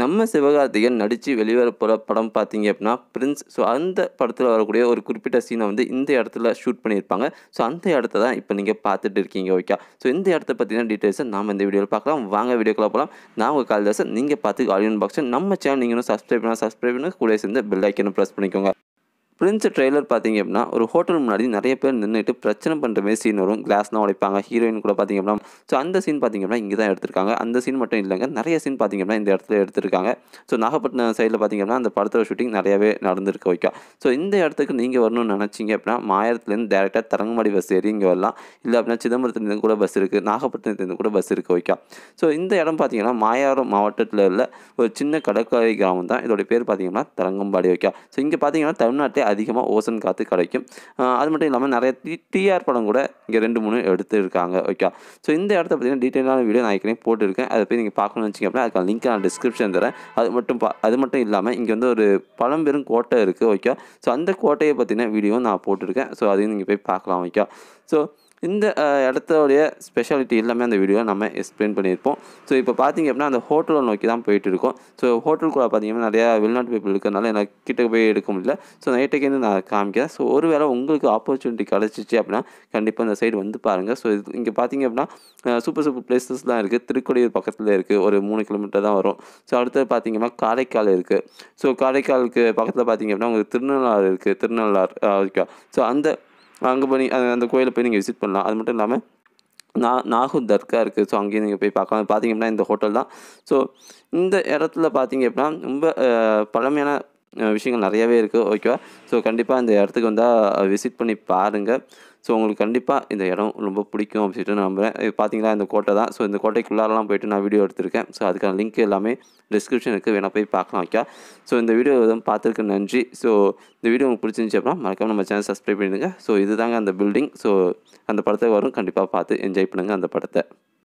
நம்ம சிவகார்த்திகன் நடித்து வெளிவர போகிற படம் பார்த்தீங்க அப்படின்னா பிரின்ஸ் ஸோ அந்த படத்தில் வரக்கூடிய ஒரு குறிப்பிட்ட சீனை வந்து இந்த இடத்துல ஷூட் பண்ணியிருப்பாங்க. ஸோ அந்த இடத்த தான் இப்போ நீங்கள் பார்த்துட்டு இருக்கீங்க ஓகே ஸோ இந்த இடத்த பற்றின டீட்டெயில்ஸை நாம் இந்த வீடியோவில் பார்க்கலாம். வாங்க வீடியோக்குள்ள போகலாம் நான் உங்கள் கால்தாசன் நீங்கள் பார்த்து ஆடியன் பாக்ஸ் நம்ம சேனல் நீங்கள் இன்னும் சப்ஸ்கிரைப் பண்ணால் சப்ஸ்கிரைப் பண்ணி கூட சேர்ந்து பெல் ஐக்கனை ப்ரெஸ் பண்ணிக்கோங்க. பிரின்ஸ் ட்ரெய்லர் பார்த்தீங்க அப்படின்னா ஒரு ஹோட்டல் முன்னாடி நிறைய பேர் நின்றுட்டு பிரச்சனை பண்ணுற மாதிரி சீன் வரும். கிளாஸ்லாம் உடைப்பாங்க. ஹீரோயின் கூட பார்த்தீங்க அப்படின்னா. ஸோ அந்த சீன் பார்த்தீங்க அப்படின்னா இங்கே தான் எடுத்திருக்காங்க. அந்த சீன் மட்டும் இல்லைங்க. நிறைய சீன் பார்த்தீங்க அப்படின்னா இந்த இடத்துல எடுத்திருக்காங்க. ஸோ நாகப்பட்டினம் சைடில் பார்த்தீங்க அப்படின்னா அந்த படத்தோட ஷூட்டிங் நிறையவே நடந்திருக்கு ஓகே ஸோ இந்த இடத்துக்கு நீங்கள் வரணும்னு நினச்சிங்க அப்படின்னா மாயத்துலேருந்து டேரெக்டாக தரங்கம்பாடி பஸ் ஏறி இங்கே வரலாம். இல்லை அப்படின்னா சிதம்பரத்துலேருந்து கூட பஸ் இருக்குது நாகப்பட்டினத்துலேருந்து கூட பஸ் இருக்குது ஓகே ஸோ இந்த இடம் பார்த்தீங்கன்னா மாயாரம் மாவட்டத்தில் உள்ள ஒரு சின்ன கடற்கரை கிராமம் தான் இதோடைய பேர் பார்த்தீங்கன்னா தரங்கம்பாடி வைக்கா. ஸோ இங்கே பார்த்தீங்கன்னா தமிழ்நாட்டில் அதிகமாக ஓசன் காற்று கிடைக்கும் அது மட்டும் இல்லாமல் நிறைய டி டிஆர் படம் கூட இங்கே ரெண்டு மூணு எடுத்துருக்காங்க ஓகே. ஸோ இந்த இடத்த பார்த்தீங்கன்னா டீட்டெயிலான வீடியோ நான் ஏற்கனவே போட்டிருக்கேன். அதை போய் நீங்கள் பார்க்கணும்னு வச்சிங்க அப்படின்னா அதுக்கான லிங்க் நான் டிஸ்கிரிப்ஷன் தரேன். அது மட்டும் பா அது மட்டும் இல்லாமல் இங்கே வந்து ஒரு பழம்பெரும் கோட்டை இருக்குது ஓகே. ஸோ அந்த கோட்டையை பற்றின வீடியோ நான் போட்டிருக்கேன். ஸோ அதையும் நீங்கள் போய் பார்க்கலாம். ஓகே. ஸோ இந்த இடத்தோடைய ஸ்பெஷாலிட்டி எல்லாமே அந்த வீடியோவில் நம்ம எக்ஸ்பிளைன் பண்ணியிருப்போம். ஸோ இப்போ பார்த்தீங்க அப்படின்னா அந்த ஹோட்டலை நோக்கி தான் போயிட்டு இருக்கோம். ஸோ ஹோட்டலுக்குள்ளே பார்த்தீங்கன்னா நிறையா வெளிநாட்டு பீப்புள் இருக்கிறனால எனக்கு கிட்ட போய் எடுக்க முடியல. ஸோ நைட்டுக்கு நான் காமிக்கிறேன். ஸோ ஒருவேளை உங்களுக்கு ஆப்பர்ச்சுனிட்டி கிடச்சிச்சு அப்படின்னா கண்டிப்பாக இந்த சைடு வந்து பாருங்கள் ஸோ இது இங்கே பார்த்தீங்க அப்படின்னா சூப்பர் சூப்பர் பிளேசஸ்லாம் இருக்குது திருக்கொடியூர் பக்கத்தில் இருக்குது ஒரு மூணு கிலோமீட்டர் தான் வரும். ஸோ அடுத்தது பார்த்தீங்கன்னா காரைக்கால் இருக்குது ஸோ காரைக்காலுக்கு பக்கத்தில் பார்த்தீங்க அப்படின்னா உங்களுக்கு திருநள்ளாறு இருக்குது திருநள்ளாறு ஓகே ஸோ அந்த அங்கே போய் அந்த- அந்த கோயிலை போய் நீங்கள் விசிட் பண்ணலாம். அது மட்டும் இல்லாமல் நா நாகூர் தர்கா இருக்குது ஸோ அங்கேயும் நீங்கள் போய் பார்க்கலாம். பார்த்தீங்க அப்படின்னா இந்த ஹோட்டல் தான். ஸோ இந்த இடத்துல பார்த்தீங்க அப்படின்னா ரொம்ப பழமையான விஷயங்கள் நிறையாவே இருக்குது ஓகேவா? ஸோ கண்டிப்பாக இந்த இடத்துக்கு வந்தால் விசிட் பண்ணி பாருங்கள் ஸோ உங்களுக்கு கண்டிப்பாக இந்த இடம் ரொம்ப பிடிக்கும் அப்படின்னு சொல்லிட்டு நான் நம்புகிறேன் இது பார்த்தீங்கன்னா இந்த கோட்டை தான். ஸோ இந்த கோட்டைக்குள்ளாரெலாம் போயிட்டு நான் வீடியோ எடுத்திருக்கேன். ஸோ அதுக்கான லிங்க் எல்லாமே டிஸ்கிரிப்ஷன் இருக்குது வேணால் போய் பார்க்கலாம் ஓகே ஸோ இந்த வீடியோ எதுவும் பார்த்துருக்கு நன்றி. ஸோ இந்த வீடியோ உங்களுக்கு பிடிச்சிருந்துச்சு அப்புறம் மறக்காம நம்ம சேனல் சப்ஸ்கிரைப் பண்ணிடுங்க. ஸோ இதுதாங்க அந்த பில்டிங் ஸோ அந்த படத்தை வரும். கண்டிப்பாக பார்த்து என்ஜாய் பண்ணுங்கள் அந்த படத்தை.